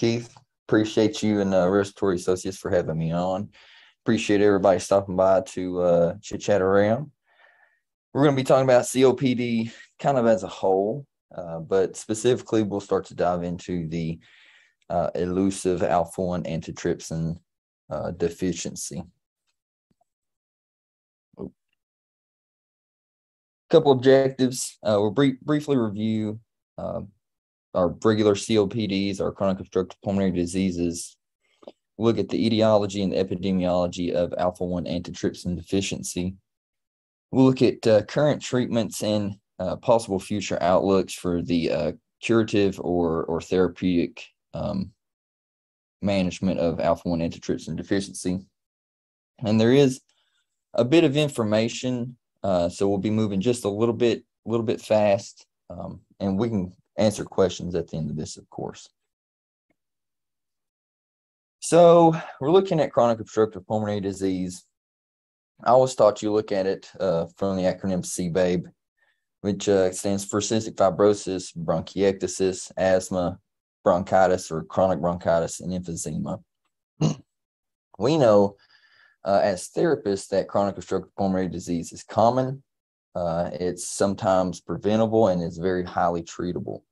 Keith, appreciate you and uh, Respiratory Associates for having me on. Appreciate everybody stopping by to uh, chit chat around. We're going to be talking about COPD kind of as a whole, uh, but specifically, we'll start to dive into the uh, elusive alpha 1 antitrypsin uh, deficiency. A couple objectives. Uh, we'll brief, briefly review uh, our regular COPDs, our chronic obstructive pulmonary diseases. Look at the etiology and the epidemiology of alpha 1 antitrypsin deficiency. We'll look at uh, current treatments and uh, possible future outlooks for the uh, curative or, or therapeutic um, management of alpha 1 antitrypsin deficiency. And there is a bit of information uh, so we'll be moving just a little bit, a little bit fast, um, and we can answer questions at the end of this, of course. So we're looking at chronic obstructive pulmonary disease. I always thought you look at it uh, from the acronym CBABE, which uh, stands for cystic fibrosis, bronchiectasis, asthma, bronchitis, or chronic bronchitis, and emphysema. we know uh, as therapists that chronic obstructive pulmonary disease is common. Uh, it's sometimes preventable and is very highly treatable.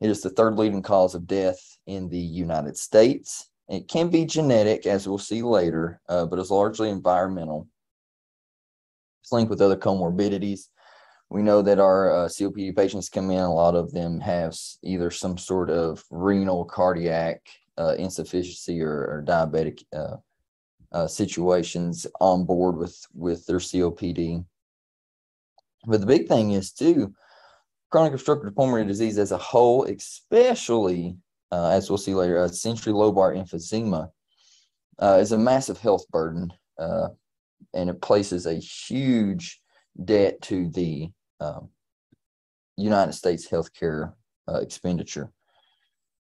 It is the third leading cause of death in the United States. It can be genetic, as we'll see later, uh, but is largely environmental. It's linked with other comorbidities. We know that our uh, COPD patients come in, a lot of them have either some sort of renal, cardiac uh, insufficiency or, or diabetic uh, uh, situations on board with with their COPD. But the big thing is too, chronic obstructive pulmonary disease as a whole, especially uh, as we'll see later, uh, centrilobar emphysema, uh, is a massive health burden, uh, and it places a huge debt to the um, United States healthcare uh, expenditure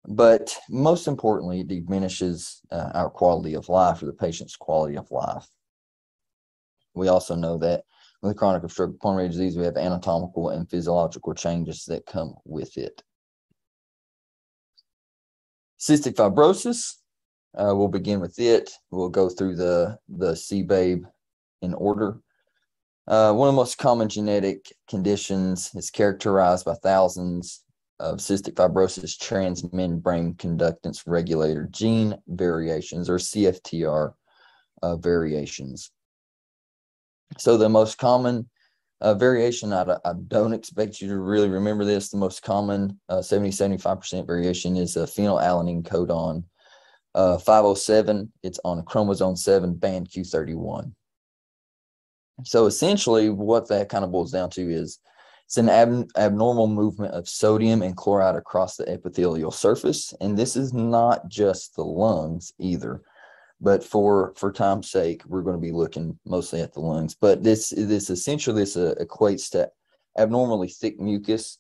but most importantly, it diminishes uh, our quality of life or the patient's quality of life. We also know that with chronic obstructive pulmonary disease, we have anatomical and physiological changes that come with it. Cystic fibrosis, uh, we'll begin with it. We'll go through the, the CBABE in order. Uh, one of the most common genetic conditions is characterized by thousands of cystic fibrosis transmembrane conductance regulator gene variations or CFTR uh, variations. So the most common uh, variation, I, I, don't expect you to really remember this. The most common uh, 70 75% variation is a phenylalanine codon uh, 507. It's on chromosome 7, band Q31. So essentially, what that kind of boils down to is it's an ab- abnormal movement of sodium and chloride across the epithelial surface. And this is not just the lungs either. But for for time's sake, we're going to be looking mostly at the lungs. But this this essentially this uh, equates to abnormally thick mucus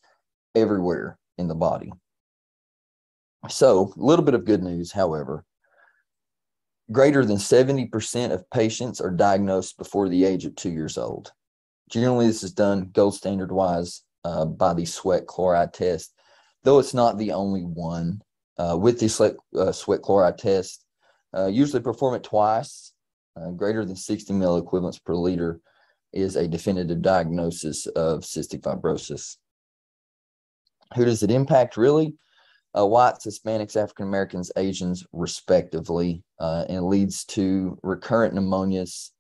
everywhere in the body. So, a little bit of good news, however. Greater than 70% of patients are diagnosed before the age of two years old. Generally, this is done gold standard wise uh, by the sweat chloride test, though it's not the only one. Uh, with the sweat, uh, sweat chloride test, uh, usually perform it twice. Uh, greater than 60 milliequivalents per liter is a definitive diagnosis of cystic fibrosis. Who does it impact really? Uh, whites, Hispanics, African Americans, Asians, respectively, and leads to recurrent pneumonias,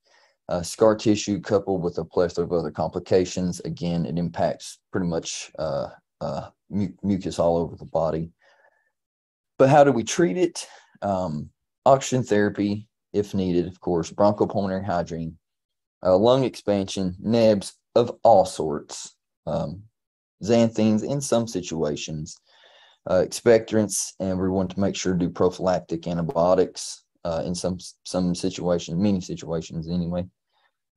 uh, scar tissue coupled with a plethora of other complications. Again, it impacts pretty much uh, uh, mu- mucus all over the body. But how do we treat it? Um, oxygen therapy, if needed, of course, bronchopulmonary hygiene, uh, lung expansion, NEBs of all sorts, um, xanthines in some situations, uh, expectorants, and we want to make sure to do prophylactic antibiotics uh, in some some situations, many situations anyway.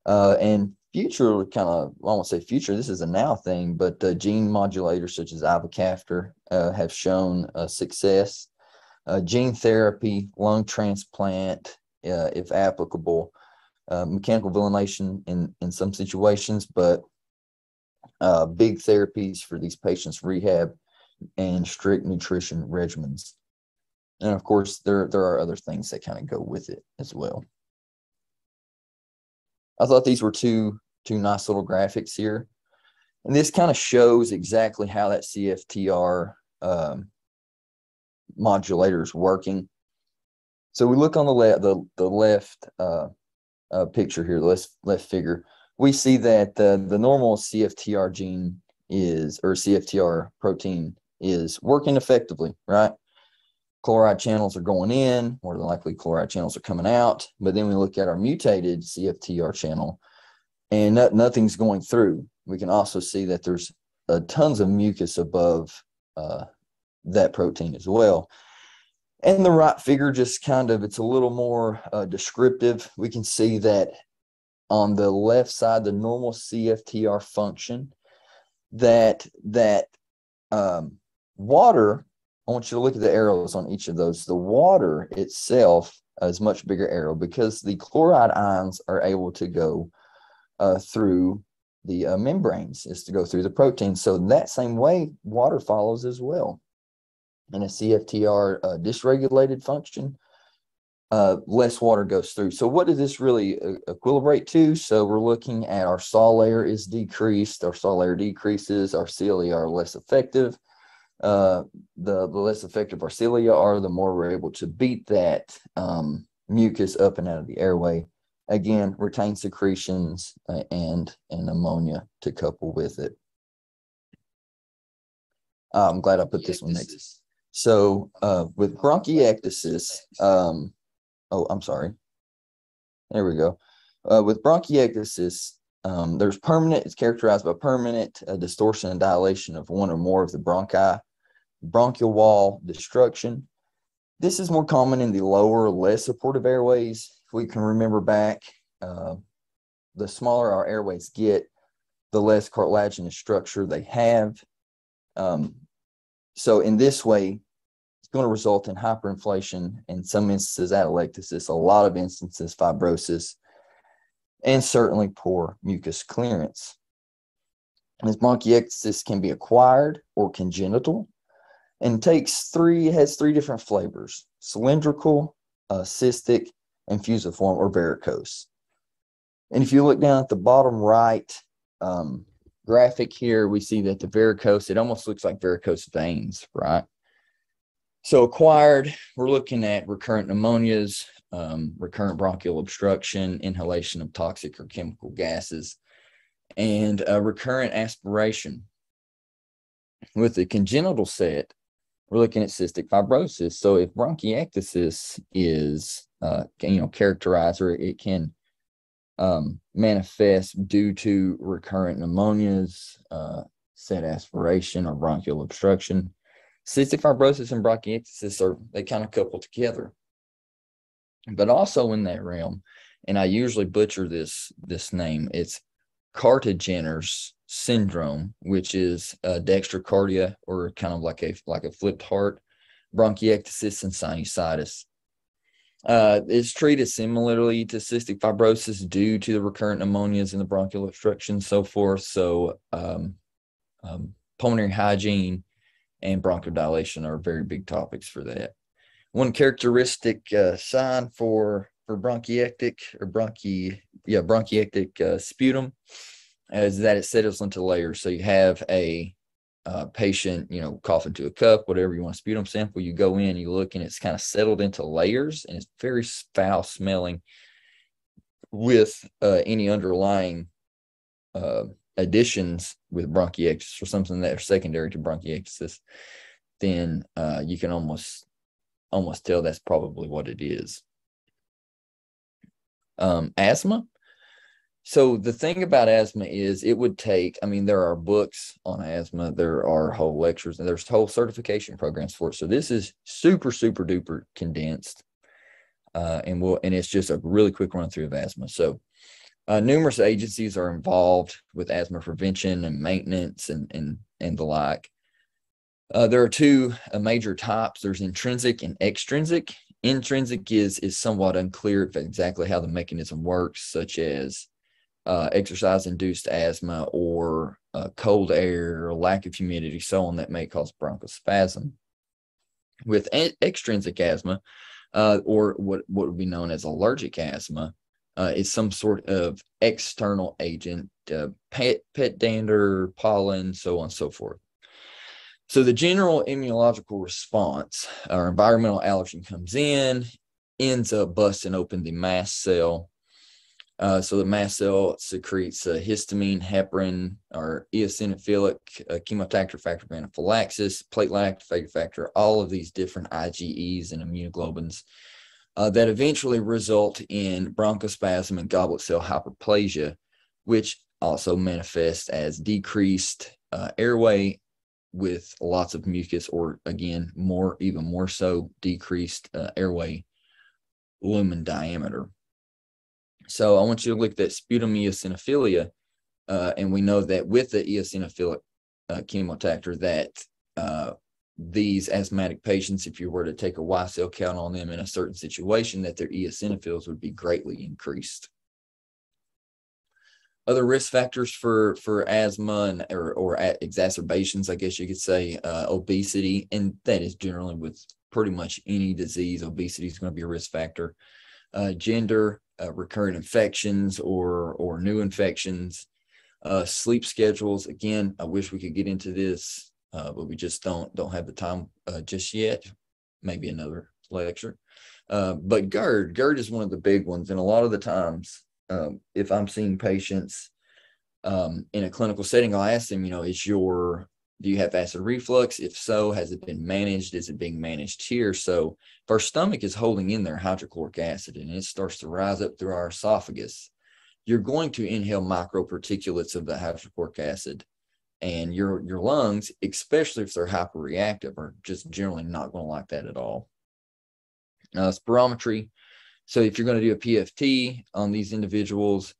Uh, and future kind of, I won't say future, this is a now thing, but uh, gene modulators such as ivacaftor uh, have shown uh, success. Uh, gene therapy, lung transplant, uh, if applicable, mechanical ventilation in, in some situations, but big therapies for these patients, rehab and strict nutrition regimens. And of course, there, there are other things that kind of go with it as well. I thought these were two, two nice little graphics here. And this kind of shows exactly how that CFTR um, modulator is working. So we look on the left, the, the left uh, uh, picture here, the left, left figure, we see that the, the normal CFTR gene is, or CFTR protein is working effectively, right? Chloride channels are going in, more than likely chloride channels are coming out. But then we look at our mutated CFTR channel and no, nothing's going through. We can also see that there's uh, tons of mucus above uh, that protein as well. And the right figure just kind of, it's a little more uh, descriptive. We can see that on the left side, the normal CFTR function, that that um, water, I want you to look at the arrows on each of those. The water itself is much bigger arrow because the chloride ions are able to go uh, through the uh, membranes, is to go through the protein. So that same way, water follows as well. In a CFTR uh, dysregulated function, uh, less water goes through. So what does this really uh, equilibrate to? So we're looking at our sol layer is decreased, our sol layer decreases, our cilia are less effective. Uh, the, the less effective our cilia are, the more we're able to beat that um, mucus up and out of the airway. Again, retain secretions uh, and, and ammonia to couple with it. I'm glad I put this one next. So uh, with bronchiectasis, um, oh, I'm sorry. There we go. Uh, with bronchiectasis, um, there's permanent, it's characterized by permanent uh, distortion and dilation of one or more of the bronchi, bronchial wall destruction. This is more common in the lower, less supportive airways. If we can remember back, uh, the smaller our airways get, the less cartilaginous structure they have. Um, so in this way, it's going to result in hyperinflation, in some instances atelectasis, a lot of instances fibrosis, and certainly poor mucus clearance. This bronchiectasis can be acquired or congenital and takes three, has three different flavors, cylindrical, uh, cystic, and fusiform or varicose. And if you look down at the bottom right um, graphic here, we see that the varicose, it almost looks like varicose veins, right? So acquired, we're looking at recurrent pneumonias, um, recurrent bronchial obstruction, inhalation of toxic or chemical gases, and recurrent aspiration. With the congenital set, we're looking at cystic fibrosis. So if bronchiectasis is, uh, you know, characterized or it can um, manifest due to recurrent pneumonias, uh, set aspiration or bronchial obstruction, cystic fibrosis and bronchiectasis are they kind of couple together. But also in that realm and i usually butcher this this name it's Kartagener's syndrome which is dextrocardia or kind of like a like a flipped heart bronchiectasis and sinusitis uh, it's treated similarly to cystic fibrosis due to the recurrent pneumonias and the bronchial obstruction so forth so um, um, pulmonary hygiene and bronchodilation are very big topics for that. One characteristic uh, sign for for bronchiectic or bronchi yeah bronchiectic uh, sputum is that it settles into layers. So you have a uh, patient, you know, coughing to a cup, whatever you want to sputum sample. You go in, you look, and it's kind of settled into layers, and it's very foul smelling with uh, any underlying uh, additions with bronchiectasis or something that are secondary to bronchiectasis, then uh, you can almost almost tell that's probably what it is. Um, asthma. So the thing about asthma is it would take, I mean, there are books on asthma, there are whole lectures, and there's whole certification programs for it. So this is super, super duper condensed. Uh, and we'll and it's just a really quick run through of asthma. So uh, numerous agencies are involved with asthma prevention and maintenance and, and, and the like. Uh, there are two uh, major types. There's intrinsic and extrinsic. Intrinsic is is somewhat unclear exactly how the mechanism works, such as uh, exercise-induced asthma or uh, cold air or lack of humidity, so on, that may cause bronchospasm. With a- extrinsic asthma, uh, or what, what would be known as allergic asthma, uh, is some sort of external agent, uh, pet, pet dander, pollen, so on and so forth. So the general immunological response or environmental allergen comes in, ends up busting open the mast cell. Uh, so the mast cell secretes uh, histamine, heparin, or eosinophilic uh, chemoattractor factor of anaphylaxis, platelet activating factor, all of these different IgEs and immunoglobulins uh, that eventually result in bronchospasm and goblet cell hyperplasia, which also manifests as decreased uh, airway with lots of mucus, or again, more, even more so, decreased uh, airway lumen diameter. So I want you to look at sputum eosinophilia, uh, and we know that with the eosinophilic uh, chemoattractor that uh, these asthmatic patients, if you were to take a Y cell count on them in a certain situation, that their eosinophils would be greatly increased. Other risk factors for for asthma and or, or exacerbations i guess you could say uh, obesity and that is generally with pretty much any disease obesity is going to be a risk factor. Uh, gender uh, recurrent infections or or new infections uh, sleep schedules. Again i wish we could get into this uh, but we just don't don't have the time uh, just yet. Maybe another lecture. But GERD, GERD is one of the big ones. And a lot of the times, um, if I'm seeing patients um, in a clinical setting, I'll ask them, you know, is your do you have acid reflux? If so, has it been managed? Is it being managed here? So if our stomach is holding in their hydrochloric acid and it starts to rise up through our esophagus, you're going to inhale microparticulates of the hydrochloric acid. And your your lungs, especially if they're hyperreactive, are just generally not going to like that at all. Uh, spirometry, so if you're going to do a PFT on these individuals,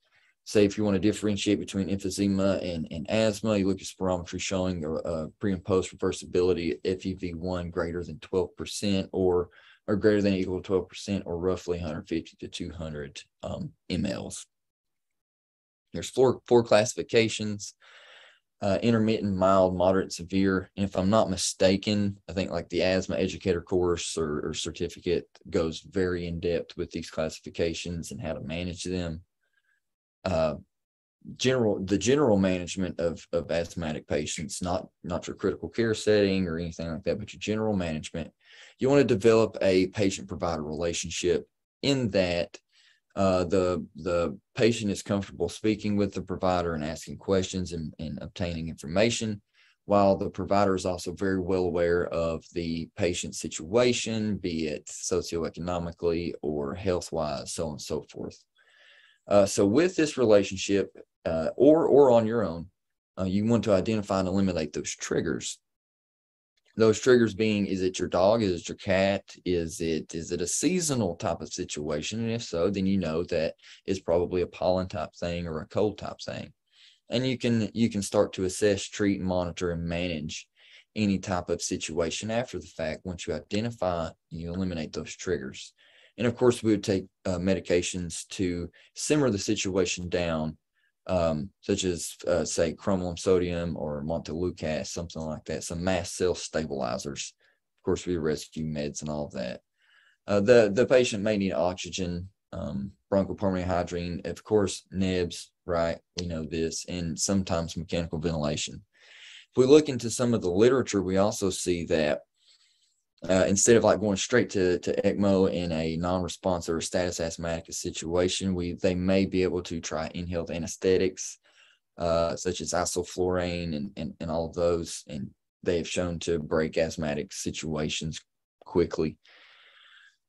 say if you want to differentiate between emphysema and, and asthma, you look at spirometry showing a, a pre and post reversibility FEV1 greater than 12% or or greater than equal to 12% or roughly 150 to 200 um, mLs. There's four, four classifications uh, intermittent, mild, moderate, severe. And if I'm not mistaken, I think like the asthma educator course or, or certificate goes very in depth with these classifications and how to manage them. Uh, general the general management of of asthmatic patients not not your critical care setting or anything like that but your general management. You want to develop a patient provider relationship in that uh, the the patient is comfortable speaking with the provider and asking questions and, and obtaining information while the provider is also very well aware of the patient situation be it socioeconomically or health wise so on and so forth uh, so with this relationship uh, or or on your own uh, you want to identify and eliminate those triggers. Those triggers being is it your dog? Is it your cat? Is it is it a seasonal type of situation? And if so then you know that it's probably a pollen type thing or a cold type thing. And you can you can start to assess treat monitor and manage any type of situation after the fact once you identify and you eliminate those triggers and of course we would take uh, medications to simmer the situation down um, such as uh, say cromolyn sodium or montelukast, something like that, some mast cell stabilizers. Of course, we rescue meds and all of that. Uh, the the patient may need oxygen, um, bronchopulmonary hygiene, of course, NEBS, right? We know this, and sometimes mechanical ventilation. If we look into some of the literature, we also see that uh, instead of like going straight to, to ECMO in a non-responsive or status asthmatic situation, we they may be able to try inhaled anesthetics, uh, such as isoflurane and, and, and all of those, and they have shown to break asthmatic situations quickly.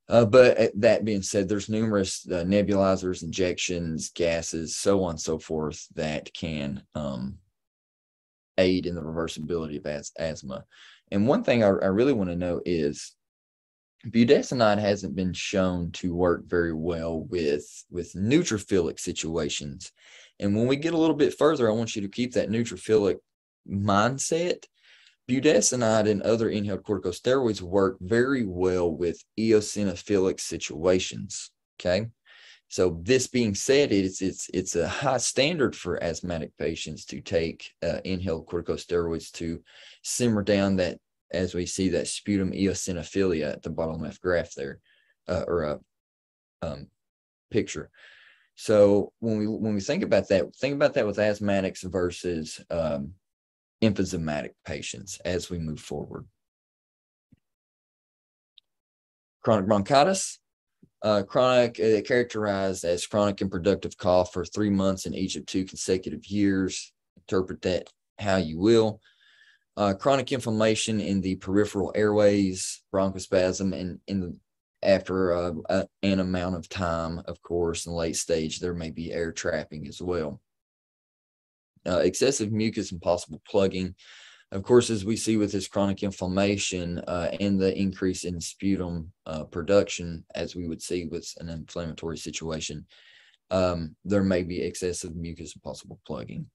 Uh, but uh, that being said, there's numerous uh, nebulizers, injections, gases, so on and so forth that can um, aid in the reversibility of as- asthma. And one thing I, I really want to know is budesonide hasn't been shown to work very well with with neutrophilic situations. And when we get a little bit further, I want you to keep that neutrophilic mindset. Budesonide and other inhaled corticosteroids work very well with eosinophilic situations. Okay. So this being said, it's it's it's a high standard for asthmatic patients to take uh, inhaled corticosteroids to simmer down that as we see that sputum eosinophilia at the bottom left graph there, uh, or a um, picture. So when we when we think about that, think about that with asthmatics versus um, emphysematic patients as we move forward. Chronic bronchitis, uh, chronic uh, characterized as chronic and productive cough for three months in each of two consecutive years. Interpret that how you will. Uh, chronic inflammation in the peripheral airways, bronchospasm, and in the after a, an amount of time, of course, in late stage, there may be air trapping as well. Uh, excessive mucus and possible plugging. Of course, as we see with this chronic inflammation uh, and the increase in sputum uh, production, as we would see with an inflammatory situation, um, there may be excessive mucus and possible plugging.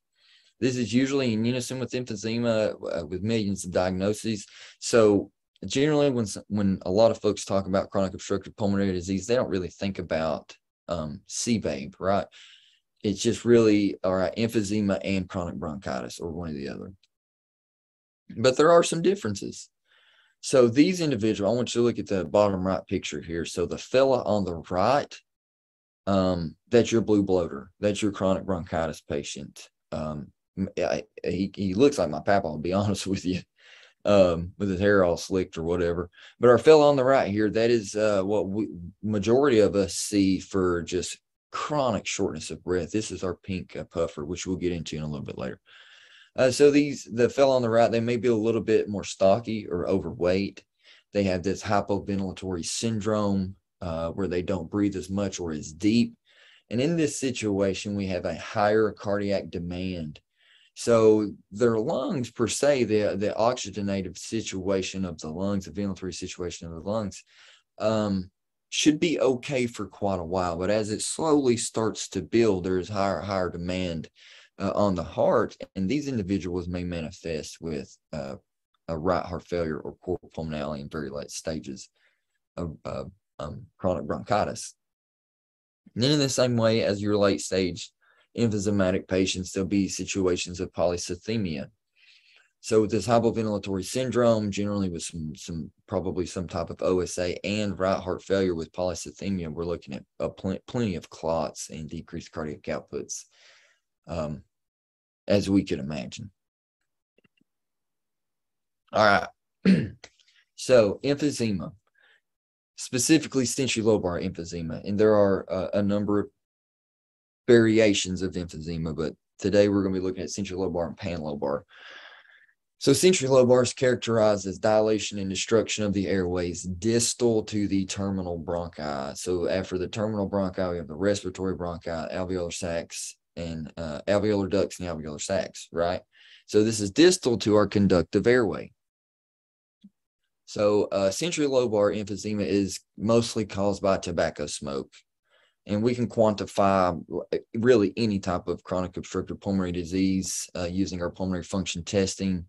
This is usually in unison with emphysema uh, with millions of diagnoses. So generally when when a lot of folks talk about chronic obstructive pulmonary disease, they don't really think about um, CBABE, right? It's just really all right, emphysema and chronic bronchitis, or one or the other. But there are some differences. So these individuals, I want you to look at the bottom right picture here. So the fella on the right, um, that's your blue bloater. That's your chronic bronchitis patient. Um, he, he looks like my papa, I'll be honest with you um, with his hair all slicked or whatever. But our fella on the right here, that is uh, what we majority of us see for just chronic shortness of breath. This is our pink uh, puffer, which we'll get into in a little bit later. Uh, so these the fellow on the right, they may be a little bit more stocky or overweight. They have this hypoventilatory syndrome uh, where they don't breathe as much or as deep. And in this situation, we have a higher cardiac demand so their lungs per se, the the oxygenative situation of the lungs, the ventilatory situation of the lungs, um, should be okay for quite a while. But as it slowly starts to build, there's higher higher demand uh, on the heart, and these individuals may manifest with uh, a right heart failure or cor pulmonale in very late stages of uh, um, chronic bronchitis. And then in the same way as your late stage emphysematic patients, there'll be situations of polycythemia. So with this hypoventilatory syndrome, generally with some some probably some type of OSA and right heart failure with polycythemia, we're looking at a pl- plenty of clots and decreased cardiac outputs, um, as we could imagine. All right. so emphysema, specifically lobar emphysema, and there are uh, a number of variations of emphysema, but today we're going to be looking at lobar and panlobar. So lobar is characterized as dilation and destruction of the airways distal to the terminal bronchi. So after the terminal bronchi, we have the respiratory bronchi, alveolar sacs, and uh, alveolar ducts and alveolar sacs, right? So this is distal to our conductive airway. So uh, central lobar emphysema is mostly caused by tobacco smoke and we can quantify really any type of chronic obstructive pulmonary disease uh, using our pulmonary function testing.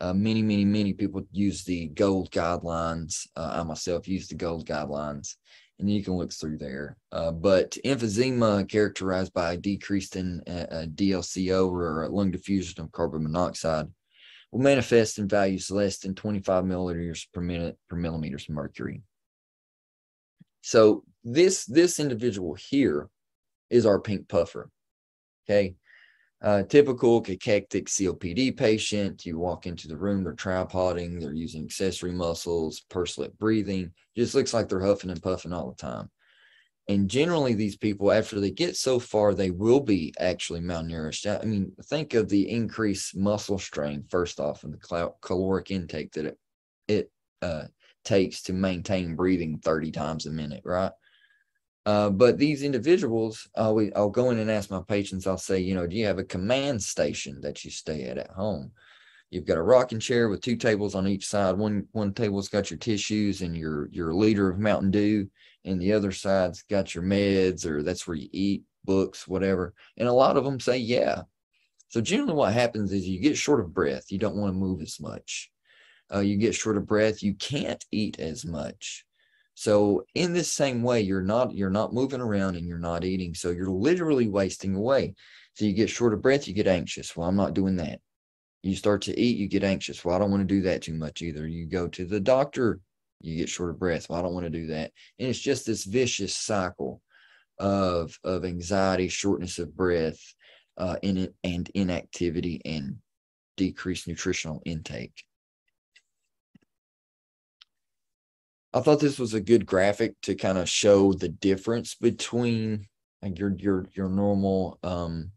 Uh, many, many, many people use the GOLD guidelines. Uh, I myself use the GOLD guidelines, and you can look through there. Uh, but emphysema, characterized by a decrease in uh, DLCO or lung diffusion of carbon monoxide, will manifest in values less than 25 milliliters per minute per millimeters of mercury. So this this individual here is our pink puffer. Okay. Uh, typical cachectic COPD patient. You walk into the room, they're tripoding, they're using accessory muscles, pursed lip breathing. Just looks like they're huffing and puffing all the time. And generally, these people, after they get so far, they will be actually malnourished. I mean, think of the increased muscle strain first off, and the caloric intake that it it uh, takes to maintain breathing 30 times a minute, right? Uh, but these individuals, I'll, I'll go in and ask my patients, I'll say, you know, do you have a command station that you stay at at home? You've got a rocking chair with two tables on each side. One one table's got your tissues and your your liter of Mountain Dew, and the other side's got your meds, or that's where you eat, books, whatever. And a lot of them say, yeah. So generally, what happens is you get short of breath. You don't want to move as much. Uh, you get short of breath. You can't eat as much. So in this same way, you're not you're not moving around and you're not eating. So you're literally wasting away. So you get short of breath, you get anxious. Well, I'm not doing that. You start to eat, you get anxious. Well, I don't want to do that too much either. You go to the doctor, you get short of breath. Well, I don't want to do that. And it's just this vicious cycle of of anxiety, shortness of breath, uh, in and inactivity and decreased nutritional intake. I thought this was a good graphic to kind of show the difference between like your your your normal um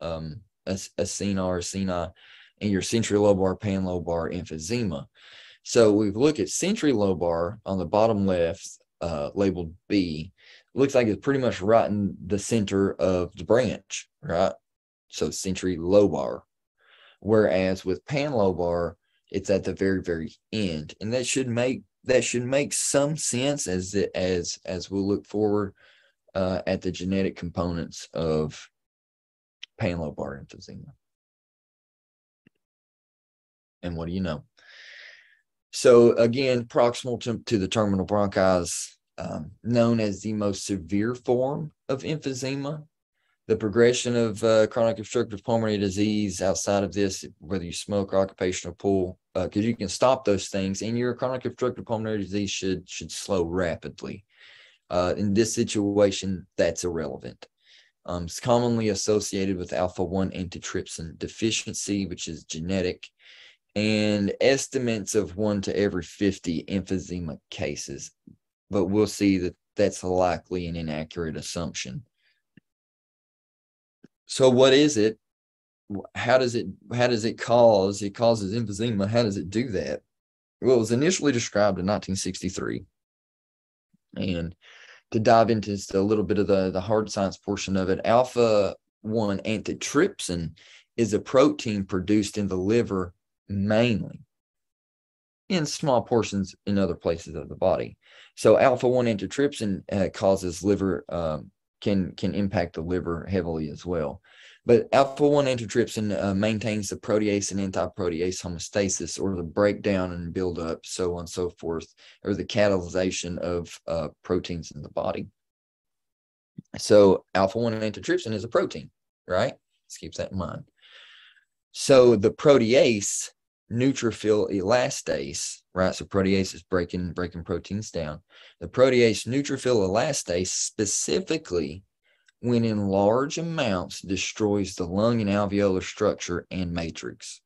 um acina or acina and your centrilobar panlobar emphysema. So we've looked at centrilobar on the bottom left, uh, labeled B. Looks like it's pretty much right in the center of the branch, right? So centrilobar. Whereas with panlobar, it's at the very, very end. And that should make that should make some sense as it, as as we'll look forward uh, at the genetic components of panlobar emphysema. And what do you know? So again, proximal to, to the terminal bronchi, um, known as the most severe form of emphysema. The progression of uh, chronic obstructive pulmonary disease outside of this, whether you smoke or occupational pool, because uh, you can stop those things, and your chronic obstructive pulmonary disease should should slow rapidly. Uh, in this situation, that's irrelevant. Um, it's commonly associated with alpha 1 antitrypsin deficiency, which is genetic, and estimates of one to every 50 emphysema cases. But we'll see that that's likely an inaccurate assumption. So, what is it? How does it how does it cause? It causes emphysema. How does it do that? Well, it was initially described in 1963, and to dive into a little bit of the, the hard science portion of it, alpha 1 antitrypsin is a protein produced in the liver mainly, in small portions in other places of the body. So alpha 1 antitrypsin uh, causes liver, um, can, can impact the liver heavily as well. But alpha 1 antitrypsin uh, maintains the protease and antiprotease homeostasis or the breakdown and buildup, so on and so forth, or the catalyzation of uh, proteins in the body. So alpha 1 antitrypsin is a protein, right? Let's keep that in mind. So the protease, neutrophil elastase, right? So protease is breaking breaking proteins down. The protease neutrophil elastase specifically when in large amounts destroys the lung and alveolar structure and matrix.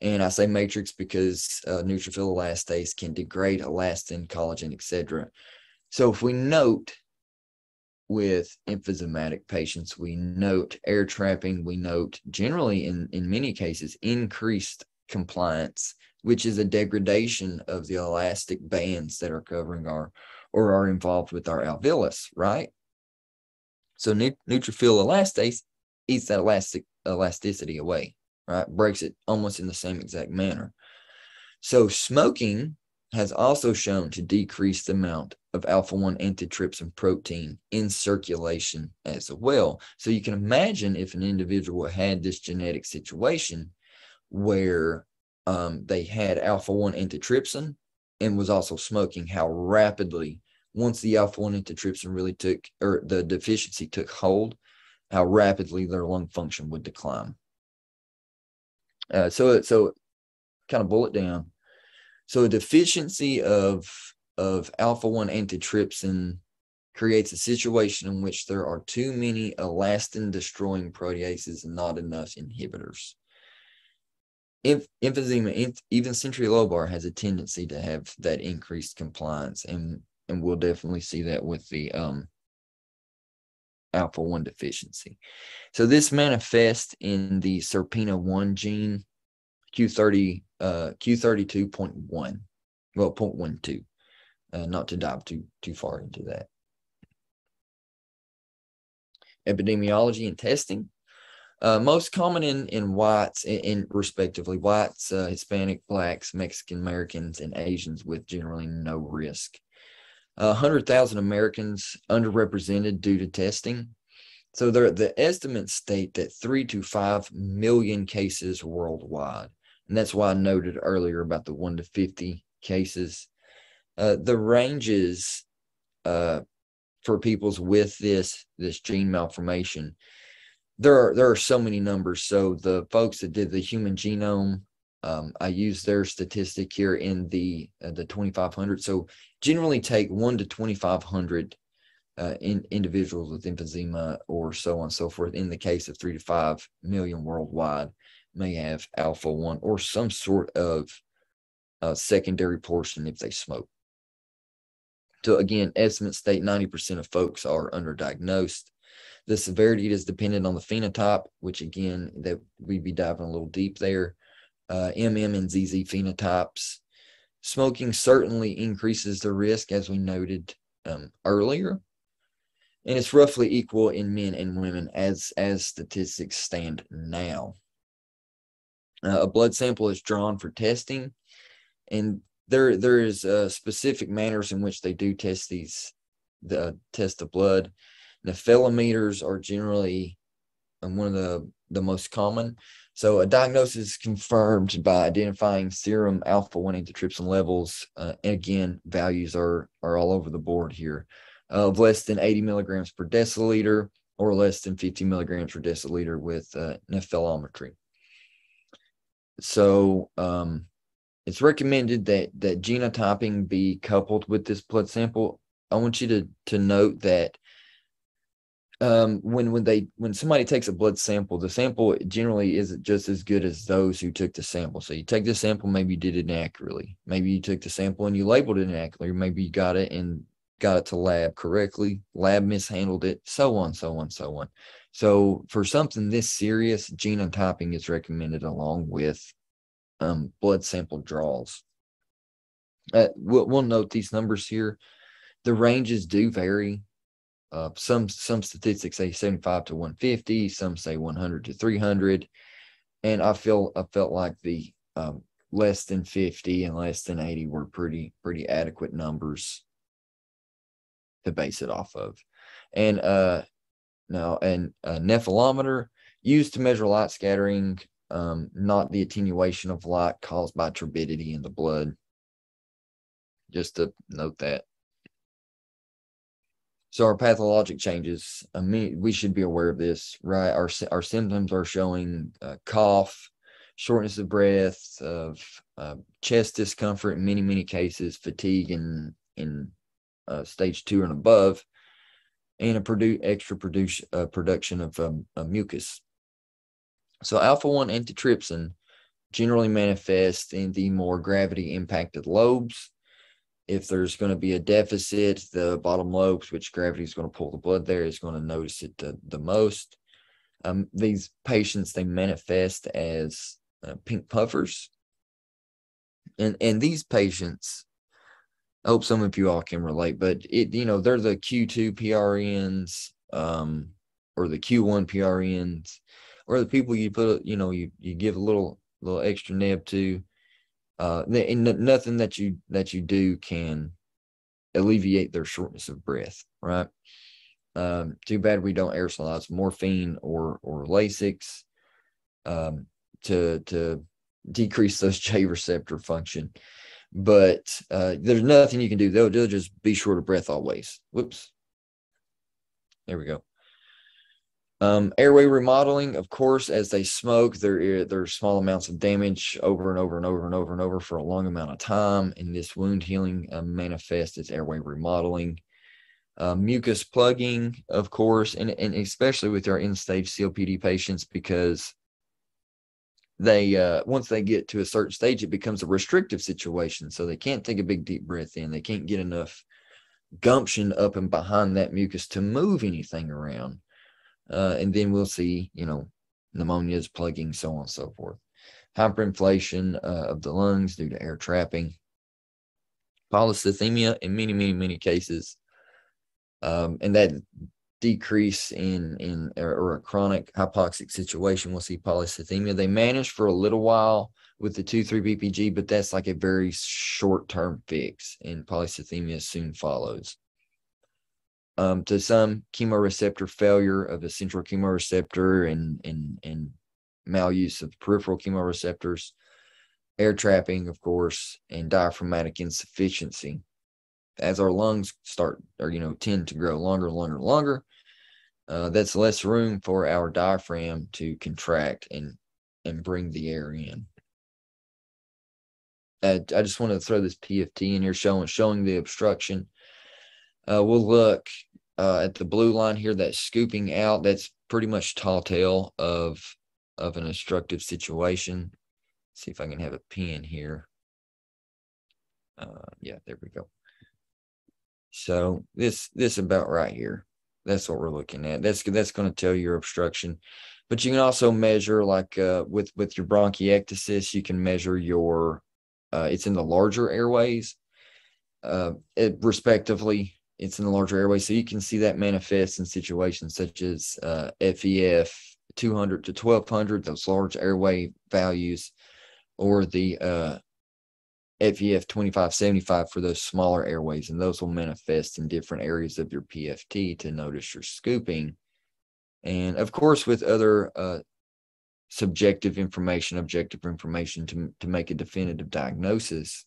And I say matrix because uh, neutrophil elastase can degrade elastin, collagen, etc. So if we note with emphysematous patients, we note air trapping, we note generally in, in many cases increased compliance, which is a degradation of the elastic bands that are covering our or are involved with our alveolus, right? So neutrophil elastase eats that elastic elasticity away, right? Breaks it almost in the same exact manner. So smoking has also shown to decrease the amount of alpha 1 antitrypsin protein in circulation as well. So you can imagine if an individual had this genetic situation where um, they had alpha 1 antitrypsin and was also smoking, how rapidly once the alpha 1 antitrypsin really took, or the deficiency took hold, how rapidly their lung function would decline. Uh, so, so kind of bullet down. So a deficiency of of alpha 1 antitrypsin creates a situation in which there are too many elastin destroying proteases and not enough inhibitors. Emphysema, even centrilobar, has a tendency to have that increased compliance, and and we'll definitely see that with the um, alpha 1 deficiency. So this manifests in the SERPINA1 gene, Q30, uh, Q32.1, well, 0.12, uh, not to dive too, too far into that. Epidemiology and testing. Uh, most common in, in whites, in, in respectively, whites, uh, Hispanic, blacks, Mexican Americans, and Asians with generally no risk. 100,000 Americans underrepresented due to testing. So the estimates state that three to five million cases worldwide. And that's why I noted earlier about the one to 50 cases. Uh, the ranges uh, for people's with this, this gene malformation there are there are so many numbers. So the folks that did the human genome, um, I use their statistic here in the uh, the 2500. So generally take one to 2500 uh, in individuals with emphysema or so on and so forth. In the case of three to five million worldwide, may have alpha one or some sort of uh, secondary portion if they smoke. So again, estimates state 90% of folks are underdiagnosed. The severity is dependent on the phenotype, which again, that we'd be diving a little deep there. Uh, MM and ZZ phenotypes. Smoking certainly increases the risk, as we noted um, earlier, and it's roughly equal in men and women as as statistics stand now. Uh, a blood sample is drawn for testing, and there there is uh, specific manners in which they do test these the test the blood. Nephelometers are generally um, one of the the most common. So a diagnosis is confirmed by identifying serum alpha one antitrypsin levels. Uh, and again, values are are all over the board here of less than 80 milligrams per deciliter or less than 50 milligrams per deciliter with uh, nephelometry. So um, it's recommended that that genotyping be coupled with this blood sample. I want you to to note that um, when when they when somebody takes a blood sample, the sample generally isn't just as good as those who took the sample. So you take the sample, maybe you did it inaccurately. Maybe you took the sample and you labeled it inaccurately. Maybe you got it and got it to lab correctly. Lab mishandled it. So on, so on, so on. So for something this serious, genotyping is recommended along with um, blood sample draws. Uh, we'll, we'll note these numbers here. The ranges do vary. Uh, some some statistics say 75 to 150, some say 100 to 300, and I feel I felt like the um, less than 50 and less than 80 were pretty pretty adequate numbers to base it off of. And uh, now and a nephelometer used to measure light scattering um, not the attenuation of light caused by turbidity in the blood. Just to note that. So our pathologic changes, I mean, we should be aware of this, right? Our our symptoms are showing uh, cough, shortness of breath, of uh, chest discomfort in many many cases, fatigue in in uh, stage two and above, and a produce extra produce uh, production of um, mucus. So alpha 1 antitrypsin generally manifests in the more gravity impacted lobes. If there's going to be a deficit, the bottom lobes, which gravity is going to pull the blood there, is going to notice it the, the most. Um, these patients, they manifest as uh, pink puffers. And, and these patients, I hope some of you all can relate, but it, you know, they're the Q2 PRNs um, or the Q1 PRNs or the people you put, you know, you you give a little little extra neb to. Uh, and nothing that you that you do can alleviate their shortness of breath, right? Um, too bad we don't aerosolize morphine or or Lasix um, to to decrease those J receptor function. But uh, there's nothing you can do. They'll, they'll just be short of breath always. Whoops. There we go. Um, airway remodeling, of course, as they smoke, there there's small amounts of damage over and over and over and over and over for a long amount of time, and this wound healing uh, manifests as airway remodeling. Uh, mucus plugging, of course, and, and especially with our end-stage COPD patients, because they uh, once they get to a certain stage, it becomes a restrictive situation, so they can't take a big deep breath in. They can't get enough gumption up and behind that mucus to move anything around. Uh, and then we'll see, you know, pneumonias, plugging, so on and so forth. Hyperinflation uh, of the lungs due to air trapping. Polycythemia in many, many, many cases. Um, and that decrease in in or a chronic hypoxic situation, we'll see polycythemia. They manage for a little while with the 2,3 BPG, but that's like a very short term fix, and polycythemia soon follows um, to some chemoreceptor failure of the central chemoreceptor and and and maluse of peripheral chemoreceptors, air trapping, of course, and diaphragmatic insufficiency. As our lungs start or you know tend to grow longer, longer, longer, uh, that's less room for our diaphragm to contract and and bring the air in. I, I just want to throw this PFT in here showing showing the obstruction. Uh, we'll look uh, at the blue line here that's scooping out. That's pretty much tall tale of of an obstructive situation. see if I can have a pen here. Uh, yeah, there we go. So this this about right here. That's what we're looking at. That's that's going to tell your obstruction. But you can also measure like uh, with with your bronchiectasis, you can measure your uh, it's in the larger airways, uh, it, respectively. It's in the larger airways, so you can see that manifest in situations such as uh, FEF 200 to 1200, those large airway values, or the uh, FEF 2575 for those smaller airways, and those will manifest in different areas of your PFT to notice your scooping. And of course, with other uh, subjective information, objective information to, to make a definitive diagnosis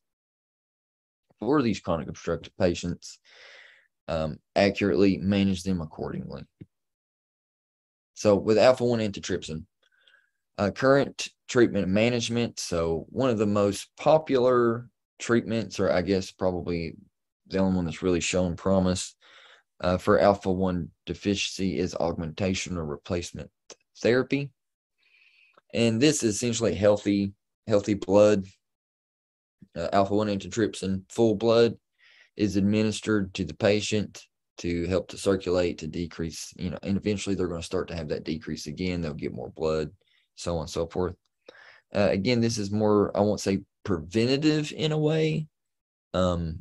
for these chronic obstructive patients, um, accurately manage them accordingly. So, with alpha 1 antitrypsin, uh, current treatment management. So, one of the most popular treatments, or I guess probably the only one that's really shown promise uh, for alpha 1 deficiency, is augmentation or replacement therapy. And this is essentially healthy, healthy blood. Uh, alpha 1 antitrypsin, full blood, is administered to the patient to help to circulate to decrease you know and eventually they're going to start to have that decrease again they'll get more blood so on and so forth. Uh, again, this is more, I won't say preventative in a way, um,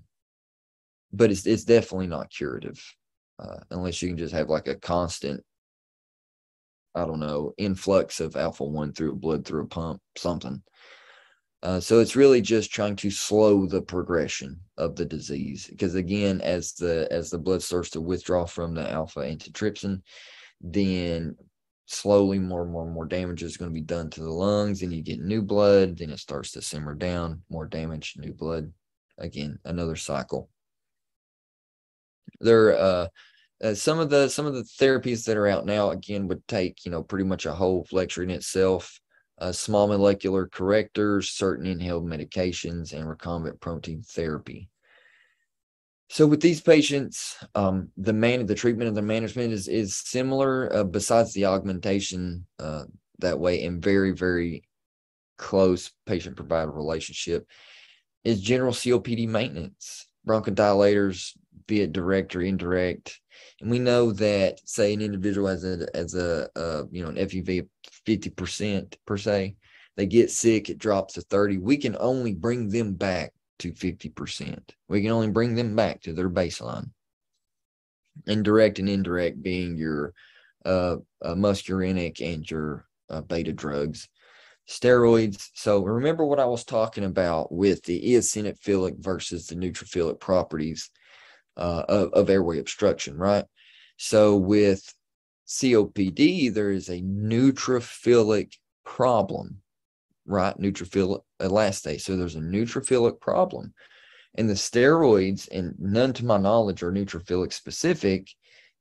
but it's, it's definitely not curative uh, unless you can just have like a constant, I don't know, influx of alpha 1 through blood through a pump, something. Uh, so it's really just trying to slow the progression of the disease because again as the as the blood starts to withdraw from the alpha antitrypsin then slowly more and more and more damage is going to be done to the lungs and you get new blood then it starts to simmer down more damage new blood. Again another cycle. There uh, uh, some of the some of the therapies that are out now again would take you know pretty much a whole lecture in itself uh, small molecular correctors certain inhaled medications and recombinant protein therapy so with these patients, um, the man the treatment and the management is is similar. Uh, besides the augmentation uh, that way, and very very close patient provider relationship, is general COPD maintenance, bronchodilators, be it direct or indirect. And we know that say an individual has a as a uh, you know an FEV fifty percent per se, they get sick, it drops to thirty. We can only bring them back to 50%. We can only bring them back to their baseline. Indirect and indirect being your uh, uh, muscarinic and your uh, beta drugs. Steroids. So remember what I was talking about with the eosinophilic versus the neutrophilic properties uh, of, of airway obstruction, right? So with COPD, there is a neutrophilic problem right? Neutrophilic elastase. So there's a neutrophilic problem. And the steroids, and none to my knowledge are neutrophilic specific,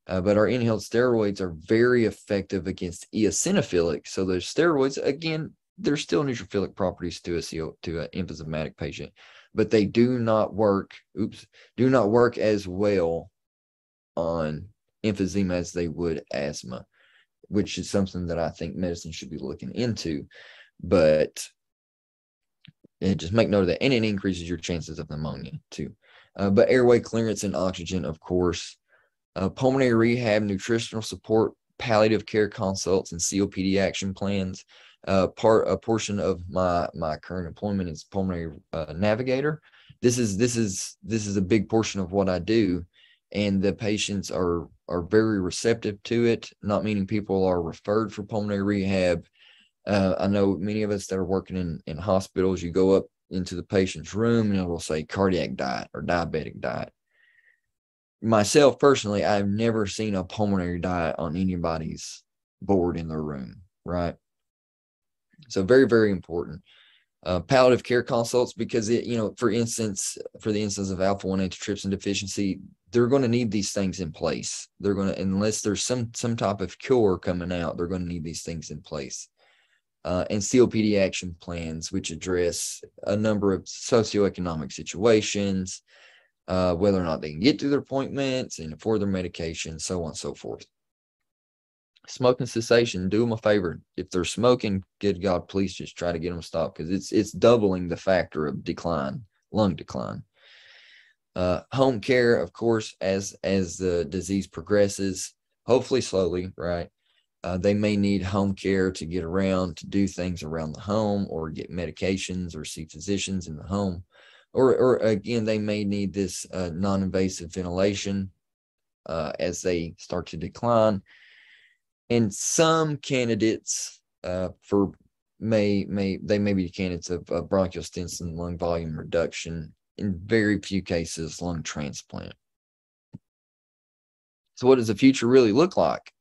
uh, but our inhaled steroids are very effective against eosinophilic. So those steroids, again, they're still neutrophilic properties to a CO, to an emphysematic patient, but they do not work. Oops, do not work as well on emphysema as they would asthma, which is something that I think medicine should be looking into but it just make note of that, and it increases your chances of pneumonia too. Uh, but airway clearance and oxygen, of course, uh, pulmonary rehab, nutritional support, palliative care consults, and COPD action plans. Uh, part a portion of my my current employment is pulmonary uh, navigator. This is this is this is a big portion of what I do, and the patients are are very receptive to it. Not meaning people are referred for pulmonary rehab uh, I know many of us that are working in, in hospitals, you go up into the patient's room and it will say cardiac diet or diabetic diet. Myself personally, I've never seen a pulmonary diet on anybody's board in their room, right? So very, very important. Uh, palliative care consults because it, you know, for instance, for the instance of alpha one antitrypsin deficiency, they're going to need these things in place. They're going to, unless there's some some type of cure coming out, they're going to need these things in place. Uh, and COPD action plans, which address a number of socioeconomic situations, uh, whether or not they can get to their appointments and afford their medication, so on and so forth. Smoking cessation, do them a favor. If they're smoking, good God, please just try to get them stopped because it's it's doubling the factor of decline, lung decline. Uh, home care, of course, as as the disease progresses, hopefully slowly, right? Uh, they may need home care to get around, to do things around the home, or get medications, or see physicians in the home, or or again, they may need this uh, non-invasive ventilation uh, as they start to decline. And some candidates uh, for may may they may be candidates of, of bronchial stents and lung volume reduction in very few cases, lung transplant. So, what does the future really look like?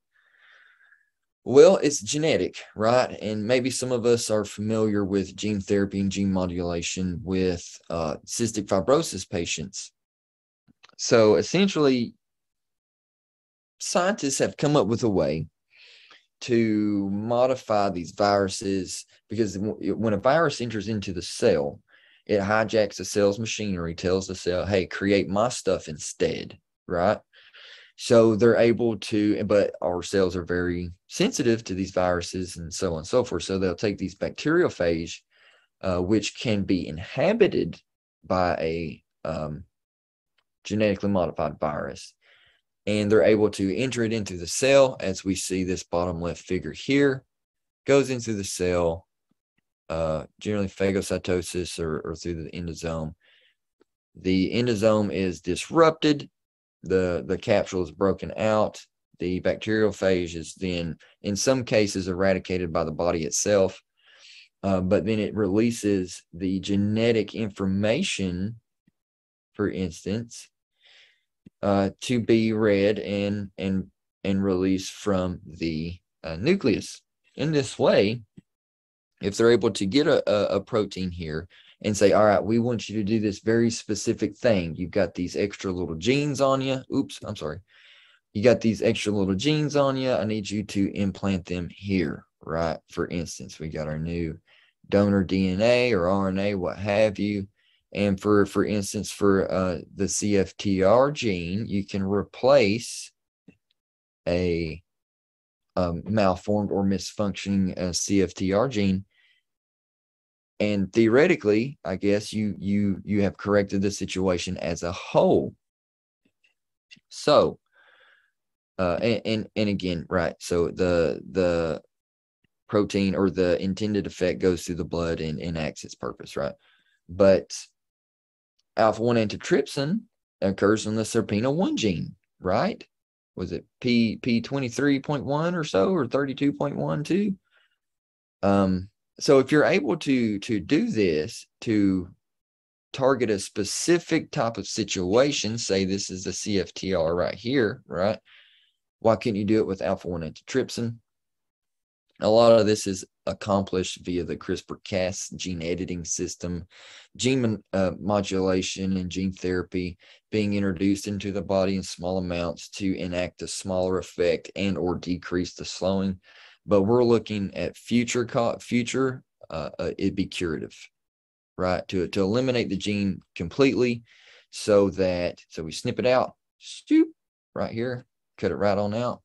Well, it's genetic, right? And maybe some of us are familiar with gene therapy and gene modulation with uh, cystic fibrosis patients. So, essentially, scientists have come up with a way to modify these viruses because when a virus enters into the cell, it hijacks the cell's machinery, tells the cell, hey, create my stuff instead, right? So they're able to, but our cells are very sensitive to these viruses and so on and so forth. So they'll take these bacteriophage, uh, which can be inhabited by a um, genetically modified virus, and they're able to enter it into the cell, as we see this bottom left figure here, goes into the cell, uh, generally phagocytosis or, or through the endosome. The endosome is disrupted. The, the capsule is broken out. The bacteriophage is then, in some cases, eradicated by the body itself. Uh, but then it releases the genetic information, for instance, uh, to be read and and and released from the uh, nucleus. In this way, if they're able to get a, a, a protein here and say, all right, we want you to do this very specific thing. You've got these extra little genes on you. Oops, I'm sorry. You got these extra little genes on you. I need you to implant them here, right? For instance, we got our new donor DNA or RNA, what have you. And for for instance, for uh, the CFTR gene, you can replace a um, malformed or misfunctioning uh, CFTR gene. And theoretically i guess you you you have corrected the situation as a whole. So uh and and, and again right so the the protein or the intended effect goes through the blood and and acts its purpose right? But alpha 1 antitrypsin occurs in the serpina 1 gene right? Was it p p23.1 or so or 32.12 um so if you're able to to do this to target a specific type of situation say this is the cftr right here right? Why can't you do it with alpha 1 antitrypsin? A lot of this is accomplished via the crispr cas gene editing system gene uh, modulation and gene therapy being introduced into the body in small amounts to enact a smaller effect and or decrease the slowing. But we're looking at future future uh, uh, it'd be curative right? To to eliminate the gene completely so that so we snip it out stoop right here cut it right on out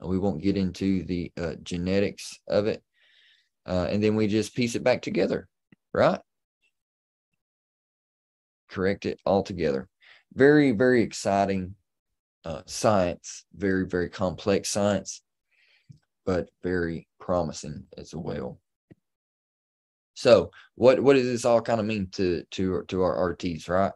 and we won't get into the uh, genetics of it uh, and then we just piece it back together right correct it all together very very exciting uh, science very very complex science but very promising as well. So, what what does this all kind of mean to to to our RTs, right?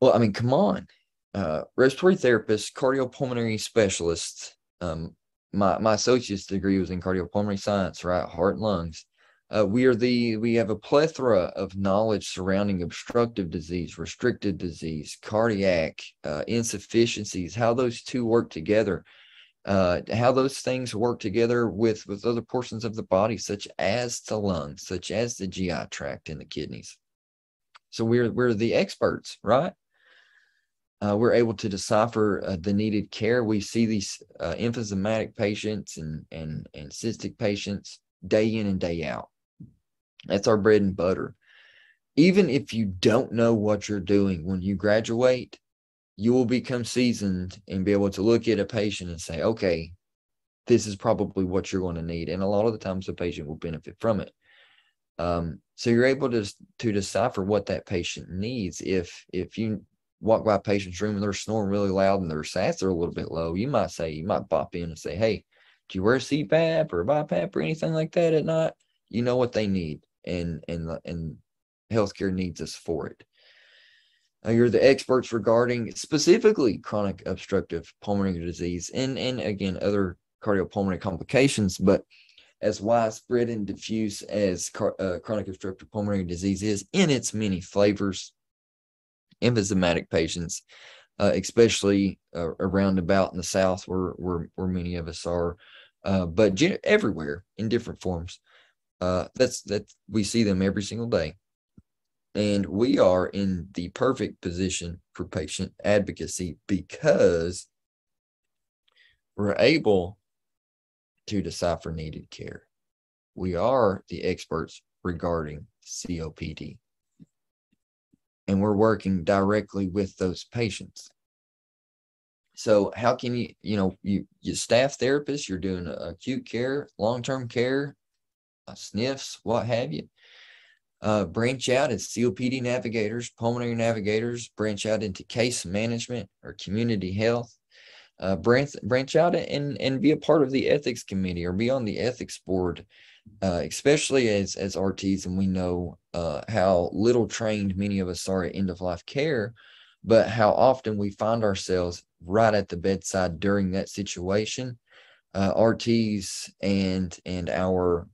Well, I mean, come on, uh, respiratory therapists, cardiopulmonary specialists. Um, my my associate's degree was in cardiopulmonary science, right? Heart and lungs. Uh, we are the we have a plethora of knowledge surrounding obstructive disease, restricted disease, cardiac uh, insufficiencies, how those two work together uh, how those things work together with with other portions of the body, such as the lungs, such as the GI tract and the kidneys. So we're we're the experts, right? Uh, we're able to decipher uh, the needed care. We see these uh, emphysematic patients and, and, and cystic patients day in and day out. That's our bread and butter. Even if you don't know what you're doing when you graduate, you will become seasoned and be able to look at a patient and say, okay, this is probably what you're going to need. And a lot of the times the patient will benefit from it. Um, so you're able to, to decipher what that patient needs. If if you walk by a patient's room and they're snoring really loud and their sats are a little bit low, you might say, you might pop in and say, Hey, do you wear a CPAP or a BiPAP or anything like that at night? You know what they need and and and healthcare needs us for it. Uh, you're the experts regarding specifically chronic obstructive pulmonary disease and and again other cardiopulmonary complications, but as widespread and diffuse as car, uh, chronic obstructive pulmonary disease is in its many flavors, emphysematic patients, uh, especially uh, around about in the South where, where, where many of us are, uh, but gen- everywhere in different forms. Uh, that's that we see them every single day. And we are in the perfect position for patient advocacy because we're able to decipher needed care. We are the experts regarding COPD. And we're working directly with those patients. So how can you, you know, you you staff therapists, you're doing acute care, long-term care, uh, SNFs, what have you. Uh, branch out as COPD navigators, pulmonary navigators, branch out into case management or community health, uh, branch branch out and and be a part of the ethics committee or be on the ethics board, uh, especially as as RTs, and we know uh, how little trained many of us are at end of life care, but how often we find ourselves right at the bedside during that situation. Uh, RTs and and our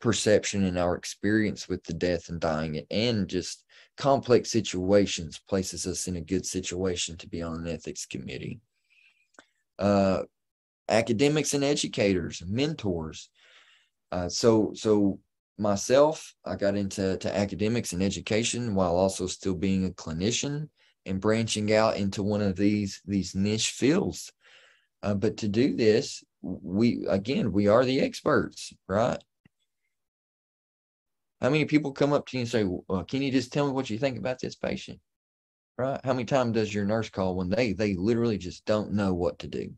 perception and our experience with the death and dying and just complex situations places us in a good situation to be on an ethics committee uh, academics and educators, mentors. Uh, so, so myself, I got into to academics and education while also still being a clinician and branching out into one of these these niche fields. Uh, but to do this, we again we are the experts, right? How many people come up to you and say, well, "Can you just tell me what you think about this patient?" right? How many times does your nurse call when they they literally just don't know what to do?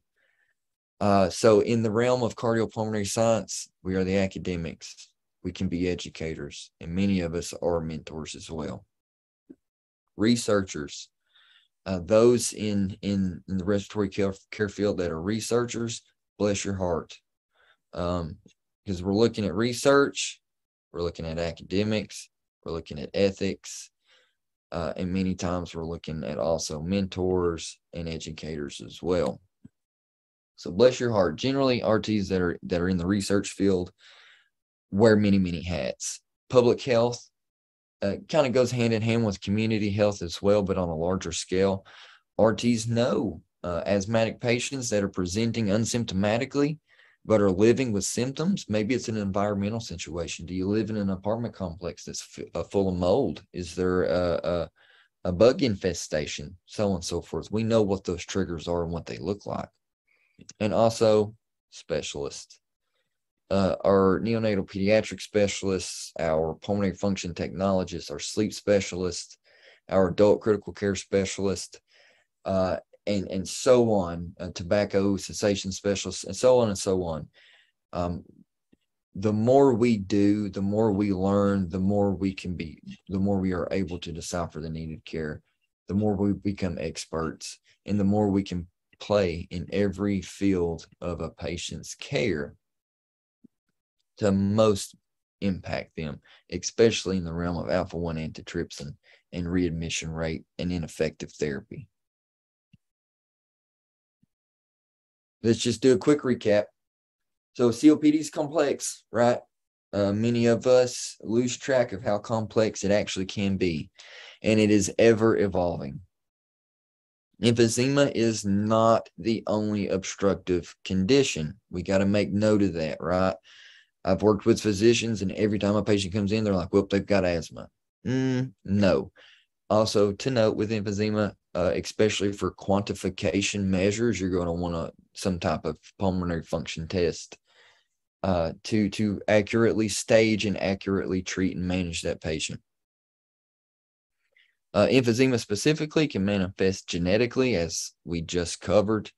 Uh, so in the realm of cardiopulmonary science, we are the academics. We can be educators, and many of us are mentors as well. Researchers, uh, those in, in in the respiratory care, care field that are researchers, bless your heart, um, because we're looking at research, we're looking at academics, we're looking at ethics, uh, and many times we're looking at also mentors and educators as well. So bless your heart. Generally, RTs that are that are in the research field wear many many hats. Public health uh, kind of goes hand in hand with community health as well, but on a larger scale. RTs know uh, asthmatic patients that are presenting unsymptomatically but are living with symptoms. Maybe it's an environmental situation. Do you live in an apartment complex that's f- uh, full of mold? Is there a, a, a bug infestation? So on and so forth. We know what those triggers are and what they look like. And also specialists. Uh, our neonatal pediatric specialists, our pulmonary function technologists, our sleep specialists, our adult critical care specialist, uh, and and so on, uh, tobacco cessation specialists, and so on and so on. Um, the more we do, the more we learn, the more we can be, the more we are able to decipher the needed care, the more we become experts, and the more we can play in every field of a patient's care to most impact them, especially in the realm of alpha 1 antitrypsin and readmission rate and ineffective therapy. let's just do a quick recap. So COPD is complex, right? Uh, many of us lose track of how complex it actually can be, and it is ever evolving. Emphysema is not the only obstructive condition. We got to make note of that, right? I've worked with physicians, and every time a patient comes in, they're like, well, they've got asthma. Mm, no. Also, to note with emphysema, uh, especially for quantification measures, you're going to want to some type of pulmonary function test uh, to to accurately stage and accurately treat and manage that patient. Uh, emphysema specifically can manifest genetically, as we just covered.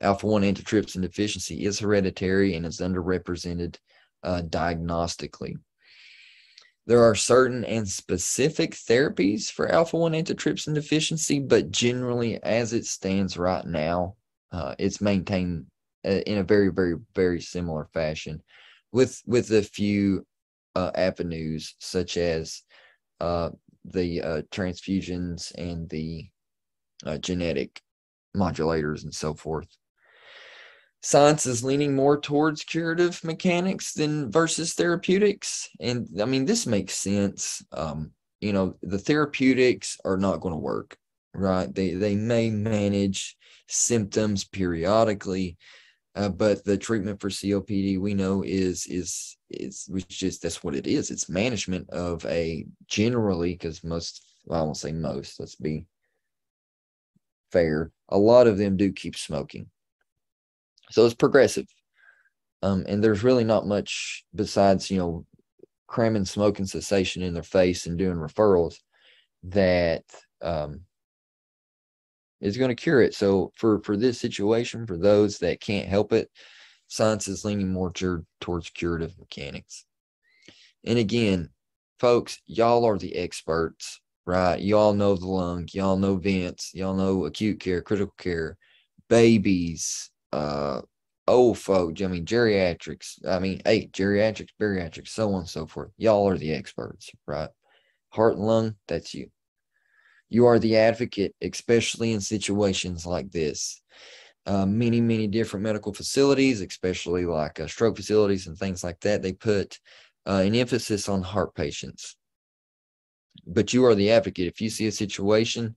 Alpha 1 antitrypsin deficiency is hereditary and is underrepresented uh, diagnostically. There are certain and specific therapies for alpha 1 antitrypsin deficiency, but generally, as it stands right now, uh, it's maintained uh, in a very, very, very similar fashion with, with a few uh, avenues such as uh, the uh, transfusions and the uh, genetic modulators and so forth. Science is leaning more towards curative mechanics than versus therapeutics. And i mean this makes sense. Um, you know the therapeutics are not going to work right? They they may manage symptoms periodically uh, but the treatment for copd we know is is which just that's what it is it's management of a generally because most well, i won't say most let's be fair a lot of them do keep smoking so it's progressive. Um, and there's really not much besides, you know, cramming smoking cessation in their face and doing referrals that um, is going to cure it. So for for this situation, for those that can't help it, science is leaning more towards curative mechanics. And again, folks, y'all are the experts, right? Y'all know the lung, y'all know vents, y'all know acute care, critical care, babies, uh, old folks, I mean, geriatrics, I mean, hey, geriatrics, bariatrics, so on and so forth. Y'all are the experts, right? Heart and lung, that's you. You are the advocate, especially in situations like this. Uh, many, many different medical facilities, especially like uh, stroke facilities and things like that, they put uh, an emphasis on heart patients. But you are the advocate. If you see a situation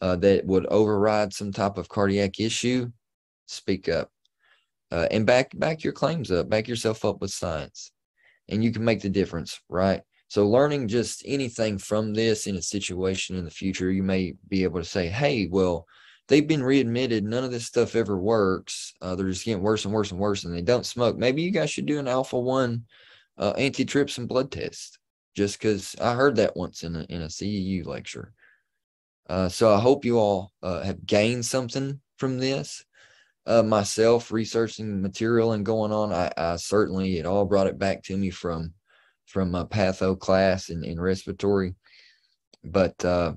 uh, that would override some type of cardiac issue, speak up uh, and back back your claims up back yourself up with science and you can make the difference right so learning just anything from this in a situation in the future you may be able to say hey well they've been readmitted none of this stuff ever works. Uh, they're just getting worse and worse and worse and they don't smoke. Maybe you guys should do an alpha 1 uh, antitrypsin blood test just because i heard that once in a, in a ceu lecture. Uh, so i hope you all uh, have gained something from this. Uh, myself researching material and going on, I, I, certainly it all brought it back to me from from my patho class in, in respiratory. But uh,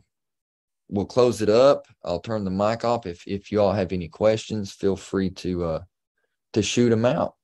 we'll close it up. I'll turn the mic off. If if you all have any questions, feel free to uh, to shoot them out.